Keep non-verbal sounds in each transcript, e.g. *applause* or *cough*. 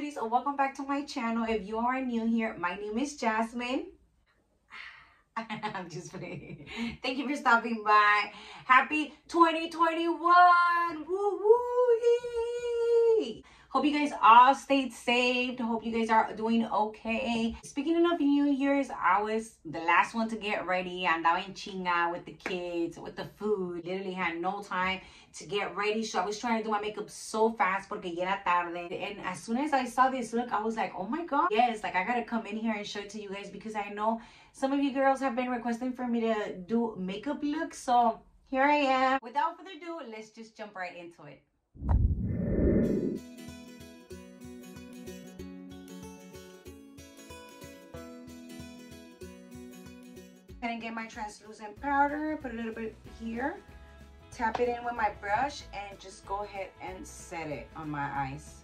beauties welcome back to my channel. If you are new here my name is jasmine. *laughs* I'm just playing thank you for stopping by. Happy 2021 woo woo Hope you guys all stayed safe. Hope you guys are doing okay. Speaking of New Year's, I was the last one to get ready. Andaba en chinga with the kids, with the food. Literally had no time to get ready. So I was trying to do my makeup so fast porque ya era tarde. And as soon as I saw this look, I was like, oh my God. Yes, like I gotta come in here and show it to you guys because I know some of you girls have been requesting for me to do makeup looks. So here I am. Without further ado, let's just jump right into it. And get my translucent powder, put a little bit here, tap it in with my brush, and just go ahead and set it on my eyes.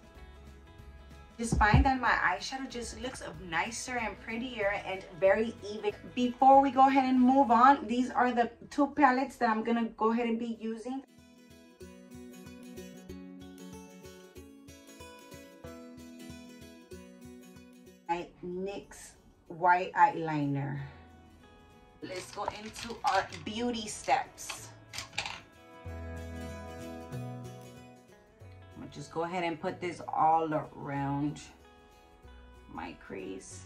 Just find that my eyeshadow just looks nicer and prettier and very even. Before we go ahead and move on, these are the two palettes that I'm gonna go ahead and be using. My NYX white eyeliner let's go into our beauty steps. I'm gonna just go ahead and put this all around my crease.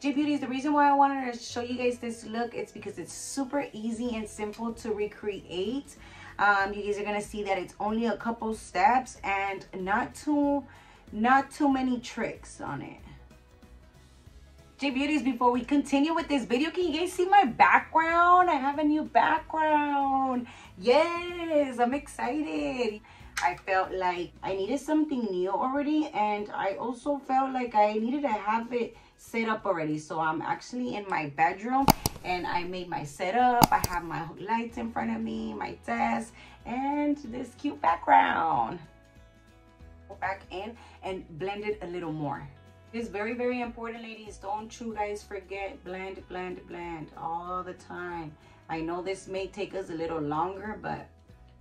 J Beauties, the reason why I wanted to show you guys this look, it's because it's super easy and simple to recreate. Um, you guys are gonna see that it's only a couple steps and not too, not too many tricks on it. J Beauties, before we continue with this video, can you guys see my background? I have a new background. Yes, I'm excited. I felt like I needed something new already and I also felt like I needed to have it set up already. So I'm actually in my bedroom and I made my setup. I have my lights in front of me, my desk, and this cute background. Go back in and blend it a little more. It's very, very important, ladies. Don't you guys forget blend, blend, blend all the time. I know this may take us a little longer, but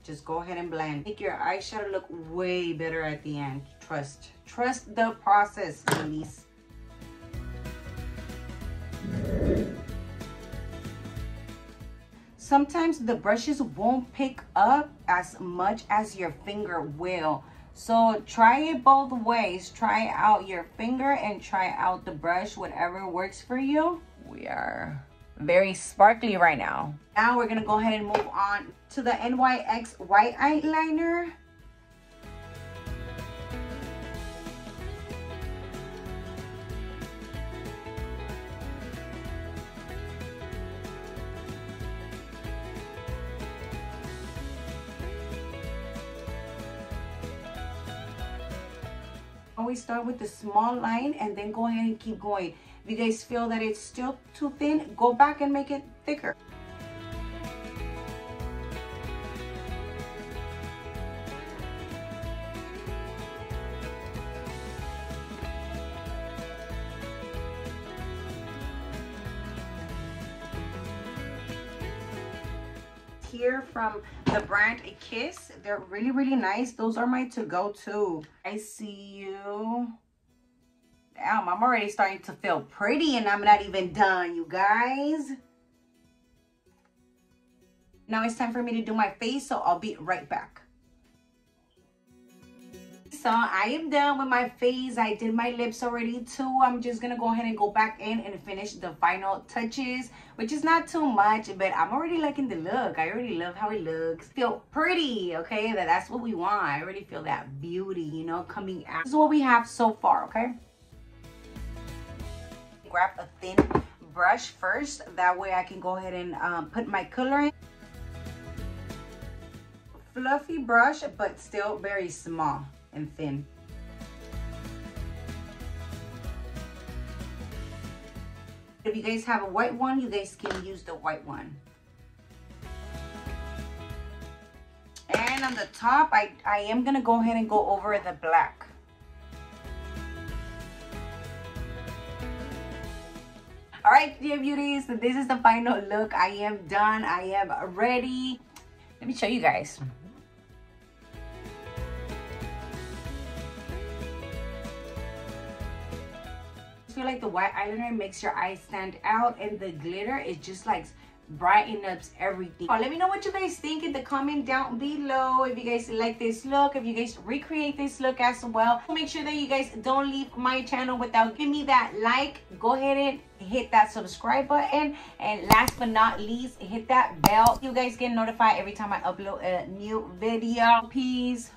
just go ahead and blend. Make your eyeshadow look way better at the end. Trust. Trust the process, ladies. Sometimes the brushes won't pick up as much as your finger will. So try it both ways. Try out your finger and try out the brush, whatever works for you. We are very sparkly right now. Now we're gonna go ahead and move on to the NYX white eyeliner. Always start with the small line and then go ahead and keep going. If you guys feel that it's still too thin, go back and make it thicker. here from the brand A Kiss. They're really, really nice. Those are my to-go too. I see you. Damn, I'm already starting to feel pretty and I'm not even done, you guys. Now it's time for me to do my face, so I'll be right back. So I am done with my face. I did my lips already too. I'm just to go ahead and go back in and finish the final touches, which is not too much, but I'm already liking the look. I already love how it looks. Feel pretty, okay? That That's what we want. I already feel that beauty, you know, coming out. This is what we have so far, okay? Grab a thin brush first. That way I can go ahead and um, put my color in fluffy brush but still very small and thin. If you guys have a white one, you guys can use the white one. And on the top, I, I am going to go ahead and go over the black. All right, dear beauties, so this is the final look. I am done. I am ready. Let me show you guys. Feel like the white eyeliner makes your eyes stand out and the glitter is just like brighten up everything. Oh, let me know what you guys think in the comment down below. If you guys like this look if you guys recreate this look as well make sure that you guys don't leave my channel without giving me that like. Go ahead and hit that subscribe button. And last but not least hit that bell. You guys get notified every time i upload a new video. Peace